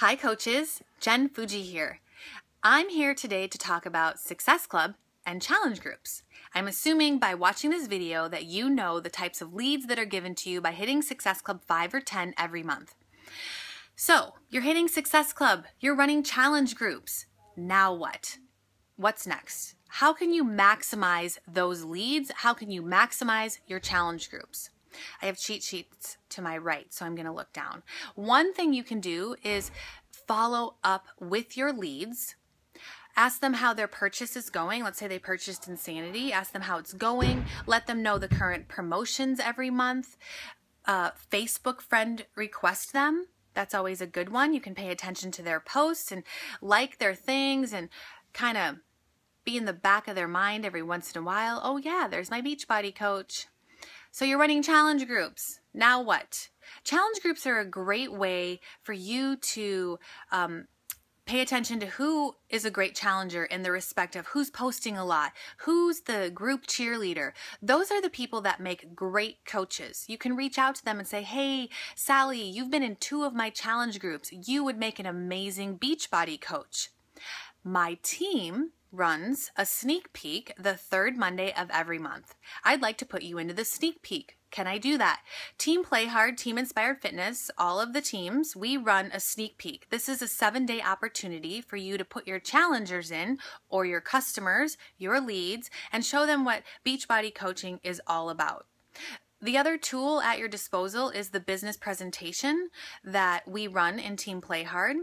Hi coaches, Jen Fujii here. I'm here today to talk about Success Club and challenge groups. I'm assuming by watching this video that you know the types of leads that are given to you by hitting Success Club 5 or 10 every month. So, you're hitting Success Club, you're running challenge groups. Now what? What's next? How can you maximize those leads? How can you maximize your challenge groups? I have cheat sheets to my right, so I'm going to look down. One thing you can do is follow up with your leads. Ask them how their purchase is going. Let's say they purchased Insanity. Ask them how it's going. Let them know the current promotions every month. Uh, Facebook friend request them. That's always a good one. You can pay attention to their posts and like their things and kind of be in the back of their mind every once in a while. Oh, yeah, there's my Beachbody coach. So you're running challenge groups. Now what? Challenge groups are a great way for you to um, pay attention to who is a great challenger in the respect of who's posting a lot, who's the group cheerleader. Those are the people that make great coaches. You can reach out to them and say, Hey, Sally, you've been in two of my challenge groups. You would make an amazing Beachbody coach. My team runs a sneak peek the third Monday of every month. I'd like to put you into the sneak peek. Can I do that? Team Play Hard, Team Inspired Fitness, all of the teams, we run a sneak peek. This is a seven day opportunity for you to put your challengers in or your customers, your leads, and show them what Beachbody coaching is all about. The other tool at your disposal is the business presentation that we run in Team Play Hard,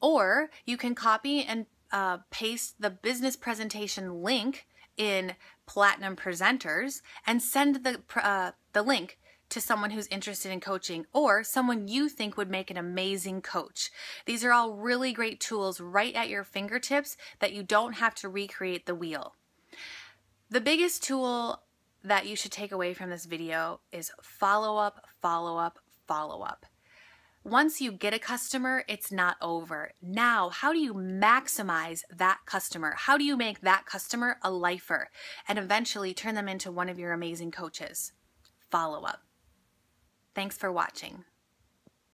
or you can copy and uh, paste the business presentation link in Platinum Presenters and send the, uh, the link to someone who's interested in coaching or someone you think would make an amazing coach. These are all really great tools right at your fingertips that you don't have to recreate the wheel. The biggest tool that you should take away from this video is follow up, follow up, follow up. Once you get a customer, it's not over. Now, how do you maximize that customer? How do you make that customer a lifer and eventually turn them into one of your amazing coaches? Follow up. Thanks for watching.